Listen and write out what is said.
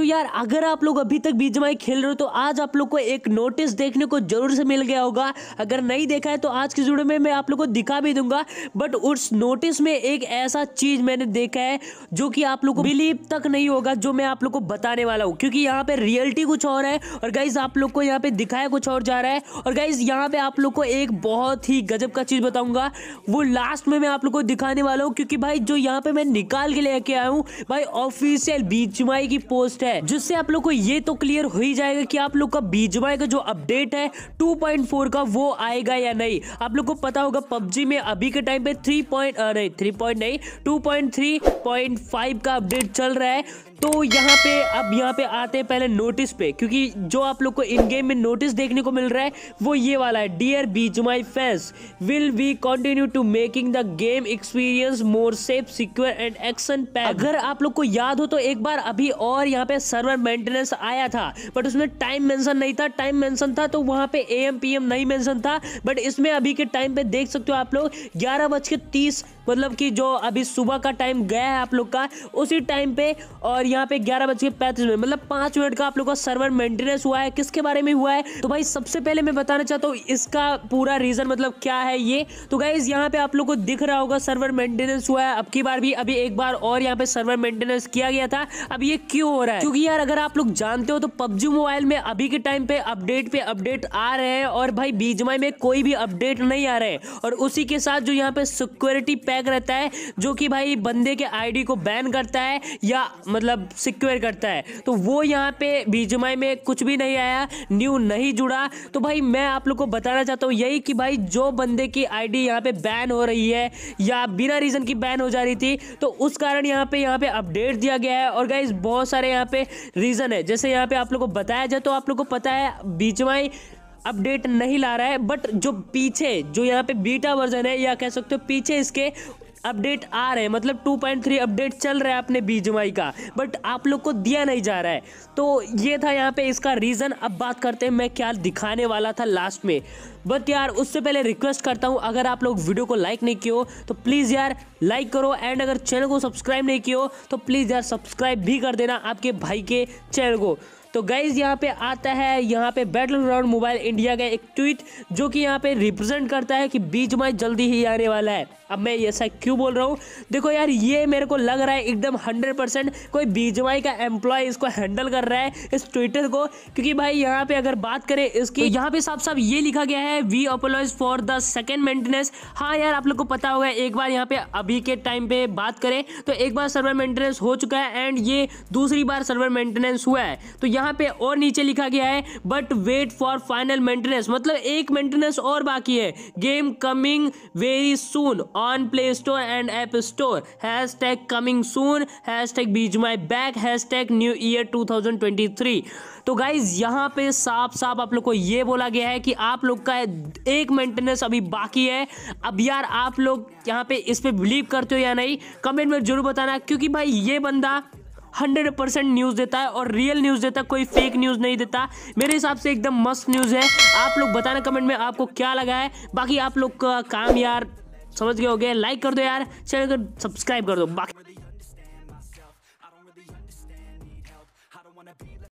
तो यार, अगर आप लोग अभी तक बीजमाई खेल रहे हो तो आज आप लोग को एक नोटिस देखने को ज़रूर से मिल गया होगा। अगर नहीं देखा है तो आज की वीडियो में मैं आप लोग को दिखा भी दूँगा। बट उस नोटिस में एक ऐसा चीज़ मैंने देखा है, जो कि आप लोग को बिलीव तक नहीं होगा, जो मैं आप लोग को बताने वाला हूँ। क्योंकि यहाँ पे रियलिटी कुछ और है, और गाइज़ आप लोग को यहाँ पे दिखाया कुछ और जा रहा है। और गाइज़ यहाँ पे आप लोग को एक बहुत ही गजब का चीज़ बताऊँगा। वो लास्ट में मैं आप लोग को दिखाने वाला हूँ, क्योंकि भाई, जो यहाँ पे मैं निकाल के लेके आया हूँ, भाई ऑफिशियल बीजमाई की पोस्ट जिससे आप लोग को ये तो क्लियर हो ही जाएगा कि आप लोग का बीजमाई का जो अपडेट है 2.4 का वो आएगा या नहीं। आप लोग को पता होगा, पबजी में अभी के टाइम पे 3 पॉइंट नहीं 3 पॉइंट नहीं 2.3.5 का अपडेट चल रहा है। तो यहाँ पे, अब यहाँ पे आते हैं पहले नोटिस पे, क्योंकि जो आप लोग को इन गेम में नोटिस देखने को मिल रहा है, वो ये वाला है dear BGMI fans will we continue to making the game experience more safe secure and action pack अगर आप लोग को याद हो तो एक बार अभी और यहाँ पे सर्वर मेंटेनेंस आया था बट उसमें टाइम मेंशन नहीं था टाइम मेंशन था तो वहाँ पे ए एम नहीं मेंशन था बट इसमें अभी के टाइम पे देख सकते हो आप लोग, ग्यारह बज के तीस मतलब कि जो अभी सुबह का टाइम गया है आप लोग का, उसी टाइम पे और यहाँ पे ग्यारह बज के पैंतीस मिनट मतलब पाँच मिनट का आप लोग का सर्वर मेंटेनेंस हुआ है। किसके बारे में हुआ है? तो भाई सबसे पहले मैं बताना चाहता हूँ, इसका पूरा रीजन मतलब क्या है ये? तो गाइज़ यहाँ पे आप लोग को दिख रहा होगा सर्वर मेंटेनेंस हुआ है। अब की बार भी, अभी एक बार और यहाँ पे सर्वर मेंटेनेंस किया गया था। अब ये क्यों हो रहा है? क्योंकि यार अगर आप लोग जानते हो तो पबजी मोबाइल में अभी के टाइम पे अपडेट पे अपडेट आ रहे हैं और भाई बीजमाई में कोई भी अपडेट नहीं आ रहे और उसी के साथ जो यहाँ पे सिक्योरिटी पैक रहता है, जो कि भाई बंदे के आईडी को बैन करता है या मतलब सिक्योर करता है। तो वो यहाँ पे बीजमाई में कुछ भी नहीं आया न्यू नहीं जुड़ा। तो भाई मैं आप लोग को बताना चाहता हूँ यही कि भाई जो बंदे की आईडी यहाँ पे बैन हो रही है या बिना रीजन की बैन हो जा रही थी तो उस कारण यहाँ पे यहाँ पे अपडेट दिया गया है। और गाइज़ बहुत सारे यहाँ पे रीजन है। जैसे यहाँ पे आप लोग को बताया जाए तो आप लोग को पता है, बीजमाई अपडेट नहीं ला रहा है बट जो पीछे, जो यहाँ पे बीटा वर्जन है, या कह सकते हो पीछे इसके अपडेट आ रहे हैं। मतलब 2.3 अपडेट चल रहा है अपने बीजमाई का बट आप लोग को दिया नहीं जा रहा है। तो ये था यहाँ पे इसका रीज़न अब बात करते हैं, मैं क्या दिखाने वाला था लास्ट में। बट यार, उससे पहले रिक्वेस्ट करता हूँ, अगर आप लोग वीडियो को लाइक नहीं किए हो तो प्लीज़ यार लाइक करो। एंड अगर चैनल को सब्सक्राइब नहीं किए हो तो प्लीज़ यार सब्सक्राइब भी कर देना आपके भाई के चैनल को। तो गाइज़ यहाँ पे आता है, यहाँ पे बैटल ग्राउंड मोबाइल इंडिया का एक ट्वीट जो कि यहाँ पे रिप्रेजेंट करता है कि बीच मैच जल्दी ही आने वाला है। अब मैं ऐसा क्यों बोल रहा हूँ? देखो यार, ये मेरे को लग रहा है एकदम हंड्रेड परसेंट कोई बीजवाई का एम्प्लॉय इसको हैंडल कर रहा है इस ट्विटर को। क्योंकि भाई, यहाँ पे अगर बात करें इसकी तो यहाँ पे साफ़ साफ़ ये लिखा गया है we apologise for the second maintenance हाँ यार, आप लोग को पता होगा, एक बार यहाँ पे अभी के टाइम पे बात करें तो एक बार सर्वर मेंटेनेंस हो चुका है एंड ये दूसरी बार सर्वर मेंटेनेंस हुआ है। तो यहाँ पे और नीचे लिखा गया है but wait for final maintenance मतलब एक मेंटेनेंस और बाकी है। Game coming very soon on play store and app store hashtag coming soon hashtag BGMI back hashtag new year 2023 तो गाइज़ यहाँ पे साफ़ साफ़ आप लोग को ये बोला गया है कि आप लोग का एक मेंटेनेंस अभी बाकी है। अब यार आप लोग यहाँ पे इस पर बिलीव करते हो या नहीं कमेंट में ज़रूर बताना, क्योंकि भाई ये बंदा हंड्रेड परसेंट न्यूज़ देता है और रियल न्यूज़ देता है, कोई फेक न्यूज़ नहीं देता। मेरे हिसाब से एकदम मस्त न्यूज़ है। आप लोग बताना कमेंट में आपको क्या लगा है। बाकी आप लोग का काम यार, समझ गए हो गए लाइक कर दो यार। चैनल को सब्सक्राइब कर दो। बाकी